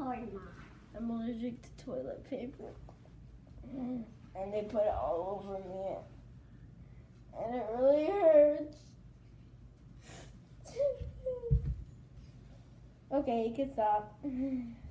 I'm allergic to toilet paper. Mm. And they put it all over me. And it really hurts. okay, you can stop.